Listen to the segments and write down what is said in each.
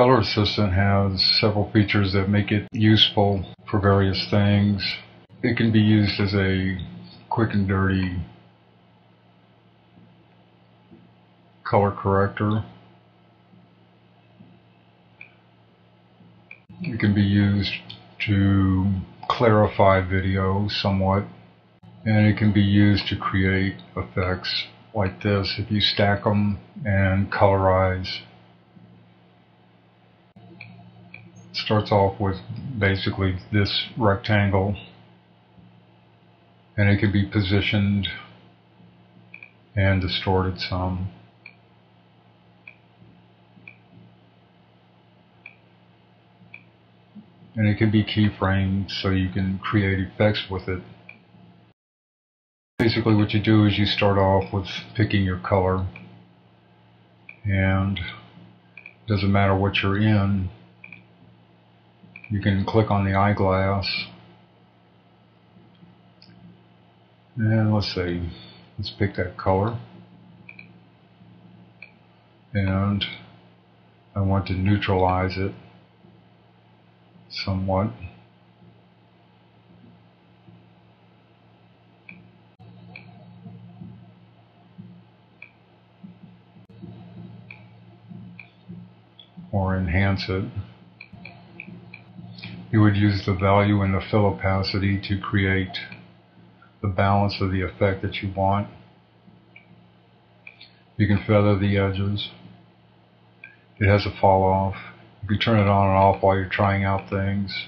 Color Assistant has several features that make it useful for various things. It can be used as a quick and dirty color corrector. It can be used to clarify video somewhat and it can be used to create effects like this if you stack them and colorize. It starts off with basically this rectangle and it can be positioned and distorted some. And it can be keyframed so you can create effects with it. Basically what you do is you start off with picking your color and doesn't matter what you're in you can click on the eyeglass. And let's see. Let's pick that color. And I want to neutralize it somewhat. Or enhance it. You would use the value and the fill opacity to create the balance of the effect that you want. You can feather the edges. It has a fall off. You can turn it on and off while you're trying out things.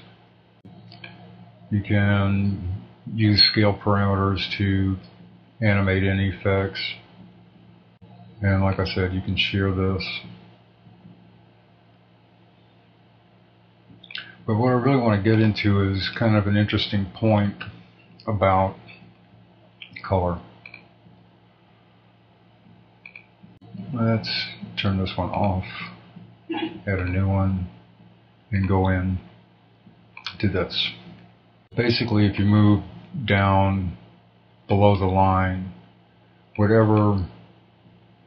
You can use scale parameters to animate any effects. And like I said, you can shear this. But what I really want to get into is kind of an interesting point about color. Let's turn this one off, add a new one, and go in to this. Basically, if you move down below the line, whatever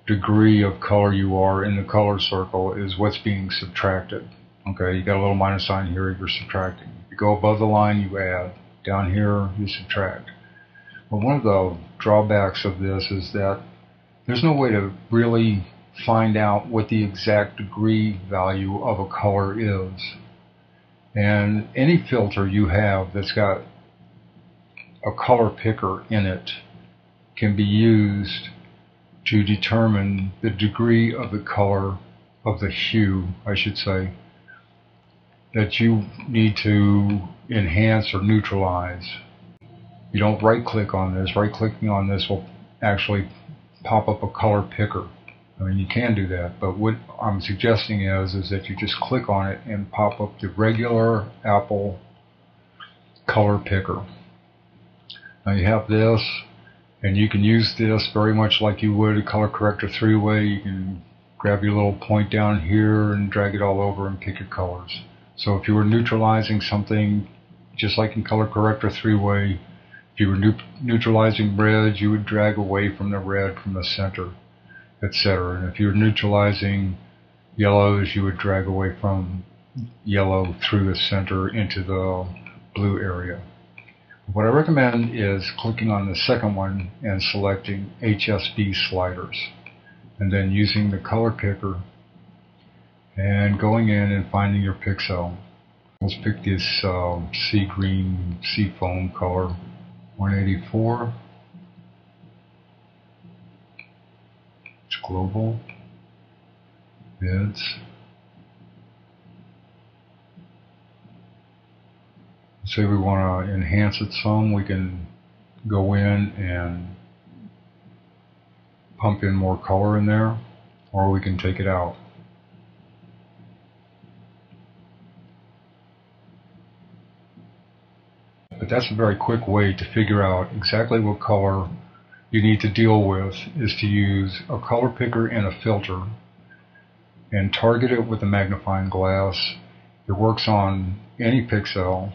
degree of color you are in the color circle is what's being subtracted. Okay, you got a little minus sign here, you're subtracting. You go above the line, you add. Down here, you subtract. But one of the drawbacks of this is that there's no way to really find out what the exact degree value of a color is. And any filter you have that's got a color picker in it can be used to determine the degree of the color of the hue, I should say, that you need to enhance or neutralize. You don't right click on this. Right clicking on this will actually pop up a color picker. I mean, you can do that, but what I'm suggesting is, is that you just click on it and pop up the regular Apple color picker. Now you have this, and you can use this very much like you would a color corrector three-way. You can grab your little point down here and drag it all over and pick your colors. So if you were neutralizing something, just like in color corrector three-way, if you were neutralizing red, you would drag away from the red from the center, etc. And if you were neutralizing yellows, you would drag away from yellow through the center into the blue area. What I recommend is clicking on the second one and selecting HSV sliders and then using the color picker and going in and finding your pixel. Let's pick this um, sea green sea foam color 184. It's global. Bids. Say we want to enhance it some, we can go in and pump in more color in there, or we can take it out. But that's a very quick way to figure out exactly what color you need to deal with is to use a color picker and a filter and target it with a magnifying glass. It works on any pixel.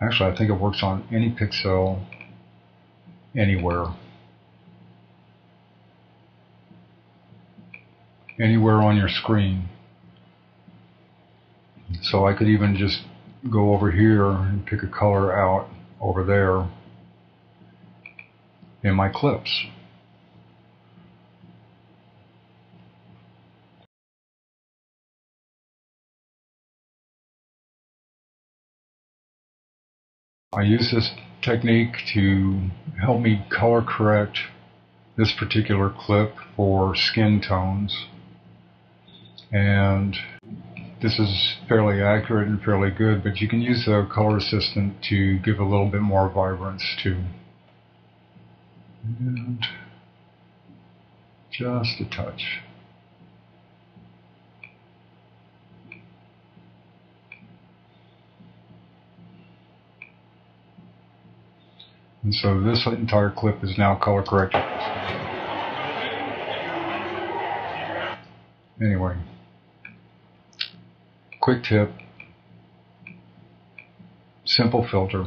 Actually, I think it works on any pixel anywhere. Anywhere on your screen. So I could even just go over here and pick a color out over there in my clips. I use this technique to help me color correct this particular clip for skin tones. And this is fairly accurate and fairly good, but you can use the color assistant to give a little bit more vibrance to And just a touch. And so this entire clip is now color corrected. Anyway, quick tip, simple filter.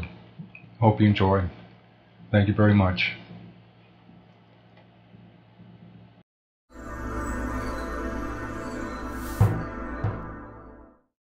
Hope you enjoy. Thank you very much.